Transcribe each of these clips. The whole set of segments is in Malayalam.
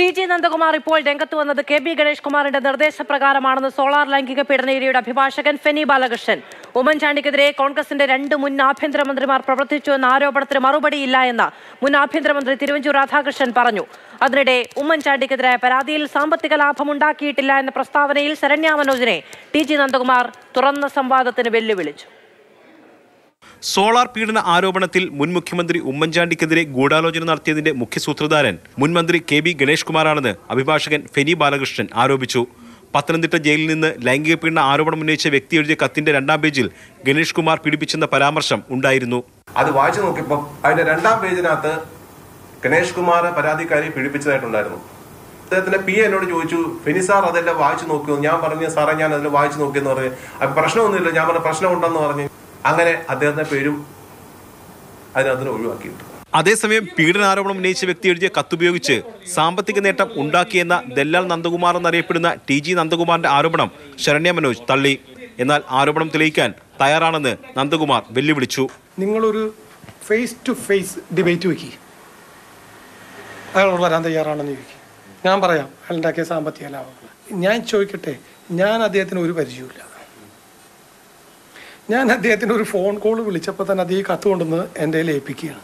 ടി ജി നന്ദകുമാർ ഇപ്പോൾ രംഗത്ത് വന്നത് കെ ബി ഗണേഷ് കുമാറിന്റെ നിർദ്ദേശപ്രകാരമാണെന്ന് സോളാർ ലൈംഗിക പീഡനയിലയുടെ അഭിഭാഷകൻ ഫെനി ബാലകൃഷ്ണൻ. ഉമ്മൻചാണ്ടിക്കെതിരെ കോൺഗ്രസിന്റെ രണ്ട് മുൻ ആഭ്യന്തരമന്ത്രിമാർ പ്രവർത്തിച്ചു എന്ന ആരോപണത്തിന് മറുപടിയില്ല എന്ന് മുൻ ആഭ്യന്തരമന്ത്രി തിരുവഞ്ചൂർ രാധാകൃഷ്ണൻ പറഞ്ഞു. അതിനിടെ ഉമ്മൻചാണ്ടിക്കെതിരായ പരാതിയിൽ സാമ്പത്തിക ലാഭം ഉണ്ടാക്കിയിട്ടില്ല എന്ന പ്രസ്താവനയിൽ ശരണ്യ മനോജിനെ ടി ജി നന്ദകുമാർ തുറന്ന സംവാദത്തിന് വെല്ലുവിളിച്ചു. സോളാർ പീഡന ആരോപണത്തിൽ മുൻ മുഖ്യമന്ത്രി ഉമ്മൻചാണ്ടിക്കെതിരെ ഗൂഢാലോചന നടത്തിയതിന്റെ മുഖ്യ സൂത്രധാരൻ മുൻ മന്ത്രി കെ ബി ഗണേഷ് കുമാറാണെന്ന് അഭിഭാഷകൻ ഫെനി ബാലകൃഷ്ണൻ ആരോപിച്ചു. പത്തനംതിട്ട ജയിലിൽ നിന്ന് ലൈംഗിക പീഡന ആരോപണം ഉന്നയിച്ച വ്യക്തി എഴുതിയ കത്തിന്റെ രണ്ടാം പേജിൽ ഗണേഷ് കുമാർ പീഡിപ്പിച്ചെന്ന പരാമർശം ഉണ്ടായിരുന്നു. അത് വായിച്ചു നോക്കിയപ്പോൾ അതിന്റെ രണ്ടാം പേജിനകത്ത് ഗണേഷ് കുമാർ പരാതിക്കാരി പീഡിപ്പിച്ചതായിട്ടുണ്ടായിരുന്നു. അദ്ദേഹത്തിന്റെ പി എന്നോട് ചോദിച്ചു ഫെനി സാർ അതെല്ലാം വായിച്ചു നോക്കിയോ ഞാൻ പറഞ്ഞു സാറേ ഞാൻ അതിൽ വായിച്ചു നോക്കിയെന്ന് പറഞ്ഞു. പ്രശ്നമൊന്നുമില്ല. ഞാൻ പറഞ്ഞ പ്രശ്നമുണ്ടെന്ന് പറഞ്ഞു. അങ്ങനെ അദ്ദേഹത്തിന്റെ പേരും അതിനകത്തിന് ഒഴിവാക്കിയിട്ടു അതേസമയം പീഡനാരോപണം ഉന്നയിച്ച വ്യക്തി എഴുതിയ കത്തുപയോഗിച്ച് സാമ്പത്തിക നേട്ടം ഉണ്ടാക്കിയെന്ന ദല്ലാൽ നന്ദകുമാർ എന്നറിയപ്പെടുന്ന ടി ജി നന്ദകുമാറിന്റെ ആരോപണം ശരണ്യ മനോജ് തള്ളി. എന്നാൽ ആരോപണം തെളിയിക്കാൻ തയ്യാറാണെന്ന് നന്ദകുമാർ വെല്ലുവിളിച്ചു. നിങ്ങളൊരു ഫേസ് ടു ഫേസ് ഡിബേറ്റ് വെക്കി. അയാളോട് വരാൻ തയ്യാറാണെന്ന് ചോദിക്കും. ഞാൻ പറയാം അയാളുണ്ടാക്കിയ സാമ്പത്തിക ലാഭം ഞാൻ ചോദിക്കട്ടെ ഞാൻ അദ്ദേഹത്തിന് ഒരു പരിചയമില്ല ഞാൻ അദ്ദേഹത്തിന് ഒരു ഫോൺ കോൾ വിളിച്ചപ്പോൾ തന്നെ അദ്ദേഹം കത്ത് കൊണ്ടുവന്ന് എന്റെ കയ്യിൽ ഏൽപ്പിക്കുകയാണ്.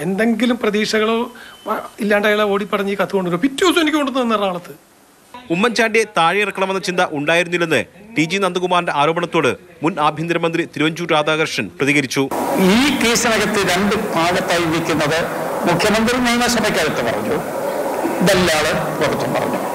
എന്തെങ്കിലും പ്രതീക്ഷകളോ ഇല്ലാണ്ടായാലോ ഇല്ലാണ്ട് അയാളെ ഓടിപ്പടഞ്ഞ് ഈ കത്ത് കൊണ്ടുവരും പിറ്റേ ദിവസം എനിക്ക് കൊണ്ടുവന്ന് എറണാകുളത്ത് ഉമ്മൻചാണ്ടിയെ താഴെയിറക്കണമെന്ന ചിന്ത ഉണ്ടായിരുന്നില്ലെന്ന് ടി ജി നന്ദകുമാറിന്റെ ആരോപണത്തോട് മുൻ ആഭ്യന്തരമന്ത്രി തിരുവഞ്ചൂർ രാധാകൃഷ്ണൻ പ്രതികരിച്ചു. ഈ കേസിനകത്ത് രണ്ട് ഭാഗത്തായി നിൽക്കുന്നത് മുഖ്യമന്ത്രി നിയമസഭയ്ക്കകത്ത് പറഞ്ഞു. ദല്ലാൾ പുറത്തും പറഞ്ഞു.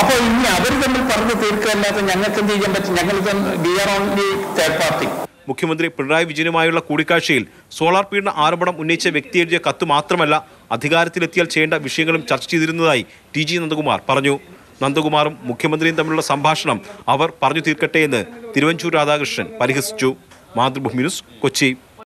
അപ്പോൾ ഇനി അവർ തമ്മിൽ പറഞ്ഞു തീർക്കുകയല്ലാതെ ഞങ്ങൾക്ക് എന്ത് ചെയ്യാൻ പറ്റും? ഞങ്ങൾ we are only third party മുഖ്യമന്ത്രി പിണറായി വിജയനുമായുള്ള കൂടിക്കാഴ്ചയിൽ സോളാർ പീഡന ആരോപണം ഉന്നയിച്ച വ്യക്തി എഴുതിയ കത്ത് മാത്രമല്ല അധികാരത്തിലെത്തിയാൽ ചെയ്യേണ്ട വിഷയങ്ങളും ചർച്ച ചെയ്തിരുന്നതായി ടി ജി നന്ദകുമാർ പറഞ്ഞു. നന്ദകുമാറും മുഖ്യമന്ത്രിയും തമ്മിലുള്ള സംഭാഷണം അവർ പറഞ്ഞു തീർക്കട്ടെ എന്ന് തിരുവഞ്ചൂർ രാധാകൃഷ്ണൻ പരിഹസിച്ചു. മാതൃഭൂമി ന്യൂസ് കൊച്ചി.